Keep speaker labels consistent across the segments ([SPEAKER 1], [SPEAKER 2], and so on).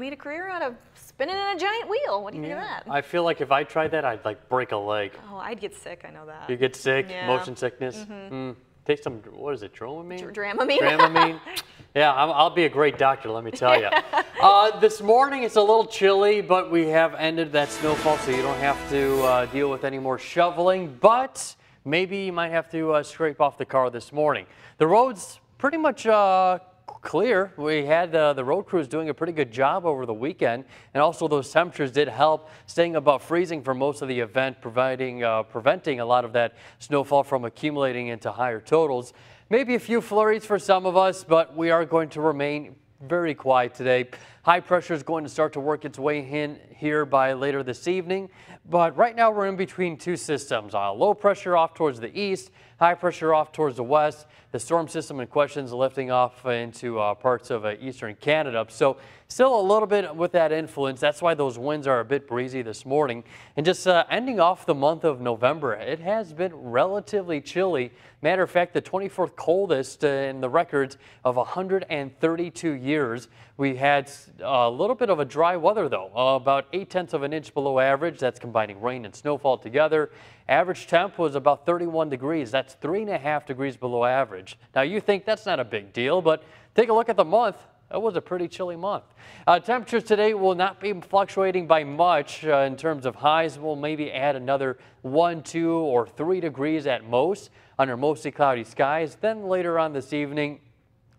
[SPEAKER 1] made a career out of spinning in a giant wheel. What do you think of that?
[SPEAKER 2] I feel like if I tried that, I'd like break a leg.
[SPEAKER 1] oh, I'd get sick. I know that.
[SPEAKER 2] You get sick,
[SPEAKER 1] Yeah.
[SPEAKER 2] motion sickness. Mm. Take some, what is it, Dramamine?
[SPEAKER 1] Dramamine.
[SPEAKER 2] Dramamine. yeah, I'm, I'll be a great doctor, let me tell you. Uh, this morning it's a little chilly, but we have ended that snowfall, so you don't have to uh, deal with any more shoveling. But maybe you might have to uh, scrape off the car this morning. The roads pretty much uh, clear. We had uh, the road crews doing a pretty good job over the weekend, and also those temperatures did help, staying above freezing for most of the event, providing uh, preventing a lot of that snowfall from accumulating into higher totals. Maybe a few flurries for some of us, but we are going to remain very quiet today. High pressure is going to start to work its way in here by later this evening, but right now we're in between two systems. Uh, low pressure off towards the east, high pressure off towards the west. The storm system in question is lifting off into uh, parts of uh, eastern Canada. So still a little bit with that influence. That's why those winds are a bit breezy this morning. And just uh, ending off the month of November, it has been relatively chilly. Matter of fact, the 24th coldest in the records of 132 years. We had a little bit of a dry weather though, uh, about 8 tenths of an inch below average. That's combining rain and snowfall together. Average temp was about 31 degrees. That's three and a half degrees below average. Now you think that's not a big deal, but take a look at the month. It was a pretty chilly month. Uh, temperatures today will not be fluctuating by much uh, in terms of highs. We'll maybe add another one, two, or three degrees at most under mostly cloudy skies. Then later on this evening,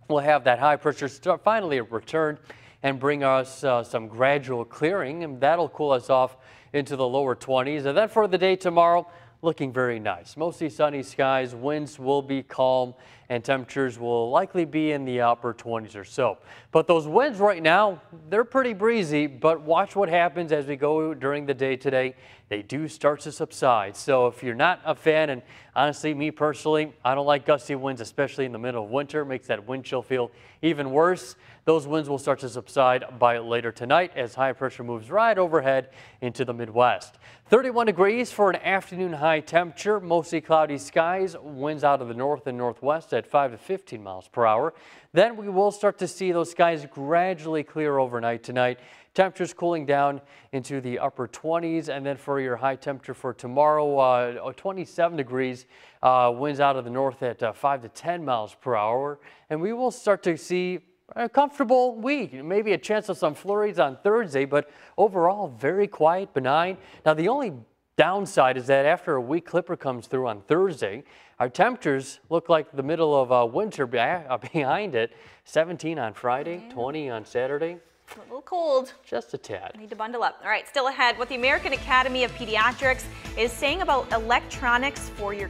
[SPEAKER 2] we'll have that high pressure finally return and bring us uh, some gradual clearing, and that'll cool us off into the lower 20s. And then for the day tomorrow, looking very nice. Mostly sunny skies, winds will be calm, and temperatures will likely be in the upper 20s or so. But those winds right now, they're pretty breezy, but watch what happens as we go during the day today. They do start to subside. So if you're not a fan, and honestly, me personally, I don't like gusty winds, especially in the middle of winter. It makes that wind chill feel even worse. Those winds will start to subside by later tonight as high pressure moves right overhead into the Midwest. 31 degrees for an afternoon high temperature, mostly cloudy skies, winds out of the north and northwest at 5 to 15 miles per hour. Then we will start to see those skies gradually clear overnight tonight. Temperatures cooling down into the upper 20s. And then for your high temperature for tomorrow, uh, 27 degrees, uh, winds out of the north at uh, 5 to 10 miles per hour. And we will start to see a comfortable week. Maybe a chance of some flurries on Thursday, but overall very quiet, benign. Now the only downside is that after a weak clipper comes through on Thursday, our temperatures look like the middle of uh, winter behind it. 17 on Friday, 20 on Saturday.
[SPEAKER 1] A little cold.
[SPEAKER 2] Just a tad.
[SPEAKER 1] Need to bundle up. All right, still ahead, what the American Academy of Pediatrics is saying about electronics for your